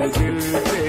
You.